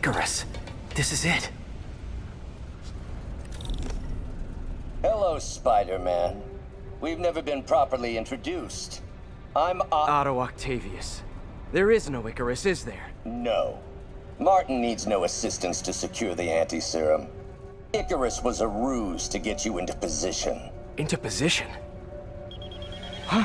Icarus. This is it. Hello, Spider-Man. We've never been properly introduced. I'm O- Otto Octavius. There is no Icarus, is there? No. Martin needs no assistance to secure the anti-serum. Icarus was a ruse to get you into position. Into position? Huh?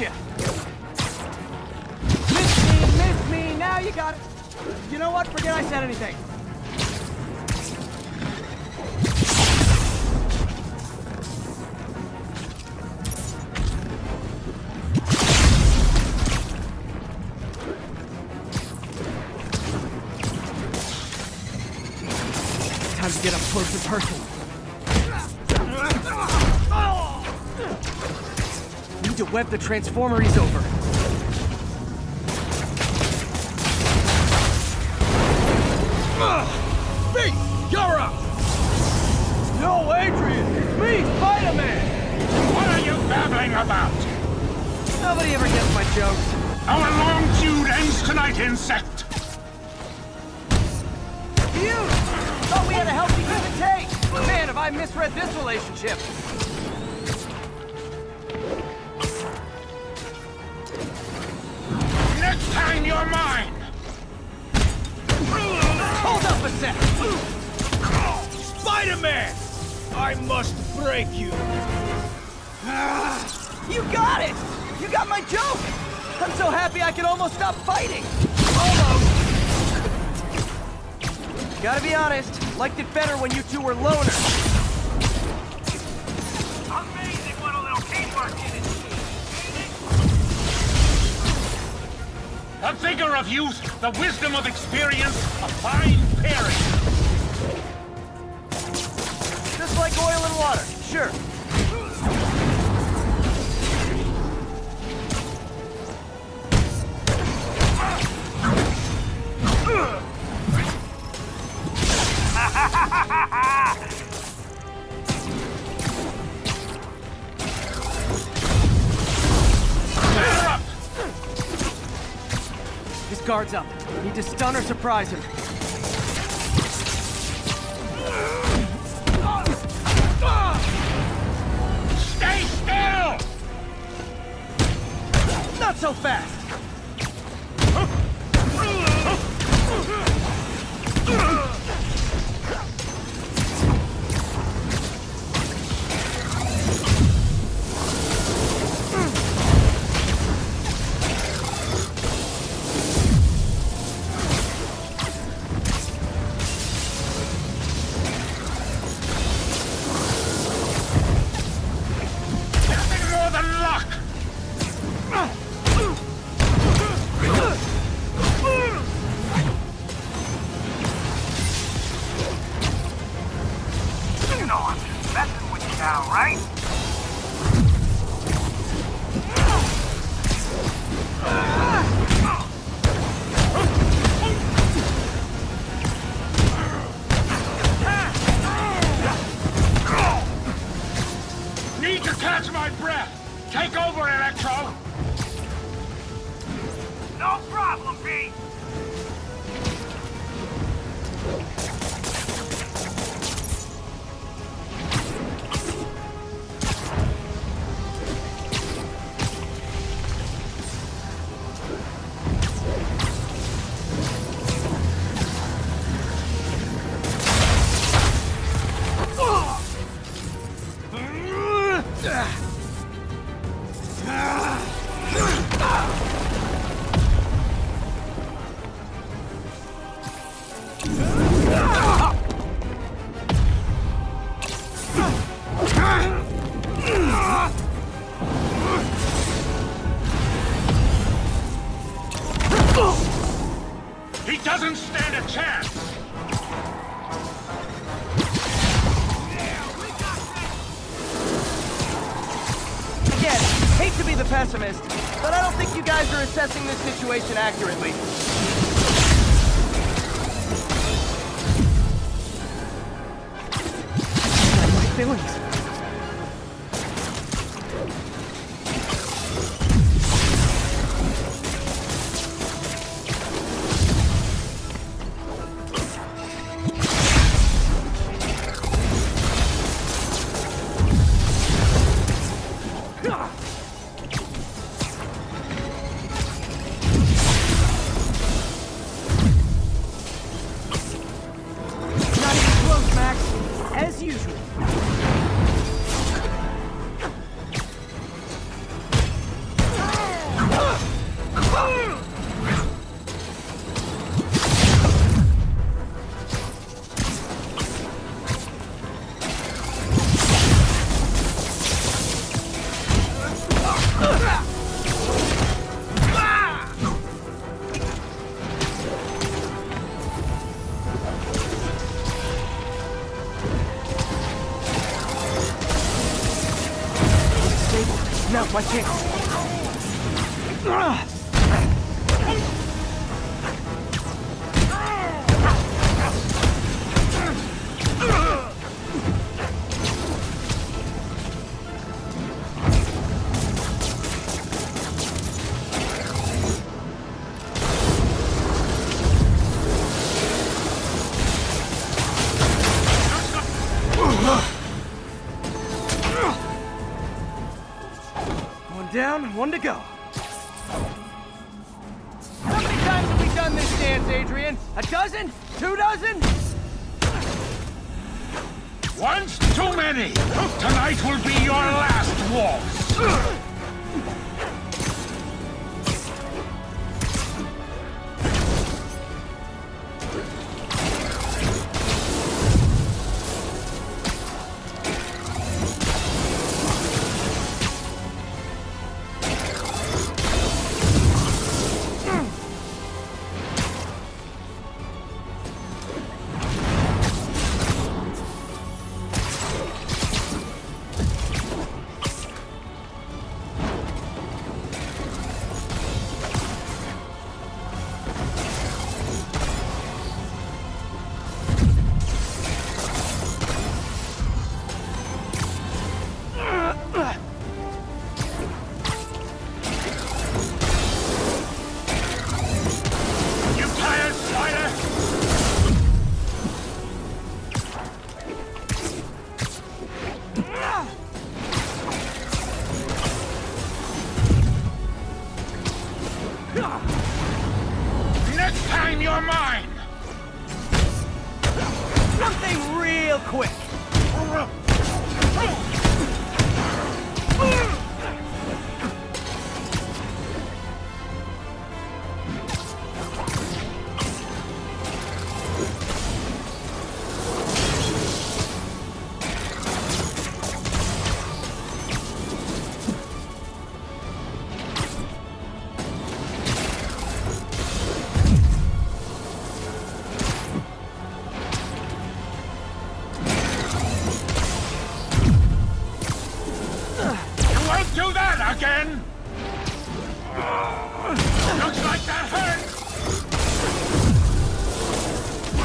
you? Miss me, miss me, now you got it. You know what? Forget I said anything. Time to get up close and personal. Need to web the transformer he's over. Me! You're up! No, Adrian! It's me, Spider-Man! What are you babbling about? Nobody ever gets my jokes. Our long feud ends tonight, insect. You! Thought we had a healthy give and take! Man, have I misread this relationship! Next time you're mine. Hold up a sec! Spider-Man! I must break you. Ah, you got it! You got my joke! I'm so happy I can almost stop fighting! Almost! Gotta be honest, liked it better when you two were loners. Of youth, the wisdom of experience, a fine pairing. Just like oil and water, sure. Guard's up. Need to stun or surprise him. With you now, right? catch my breath! Take over, Electro! No problem, Pete! Again, hate to be the pessimist, but I don't think you guys are assessing this situation accurately. My feelings. My chance. Down, one to go. How many times have we done this dance, Adrian? A dozen? Two dozen? Once too many! Tonight will be your last waltz! Something real quick.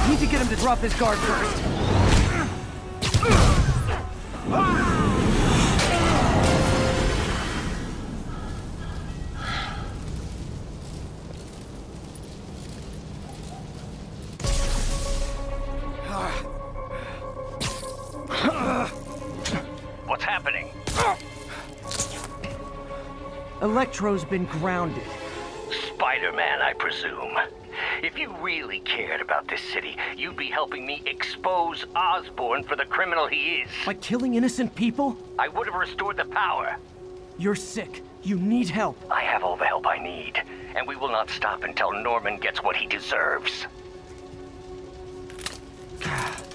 Need to get him to drop his guard first. What's happening? Electro's been grounded. Spider-Man, I presume. If you really cared about this city, you'd be helping me expose Osborn for the criminal he is. By killing innocent people? I would have restored the power. You're sick. You need help. I have all the help I need, and we will not stop until Norman gets what he deserves.